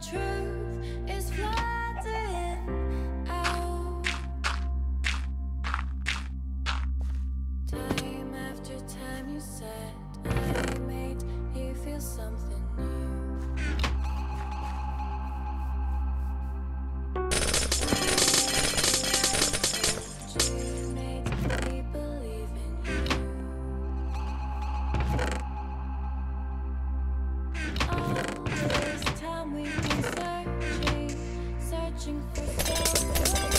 去 time we've been searching, searching for something.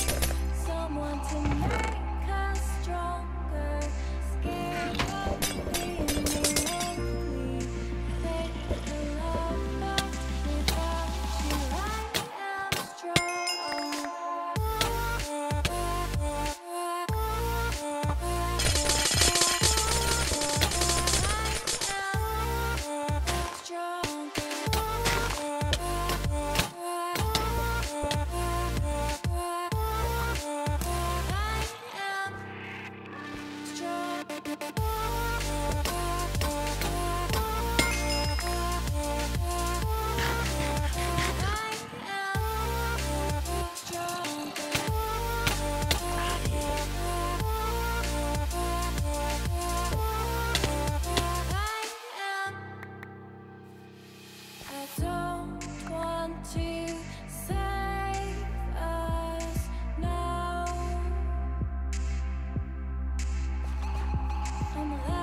on the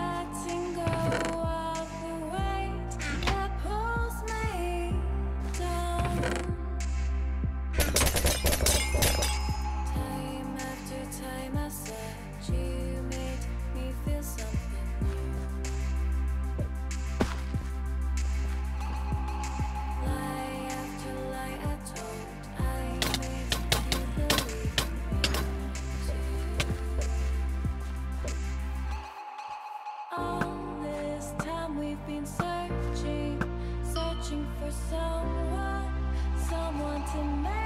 Been searching, searching for someone, someone to make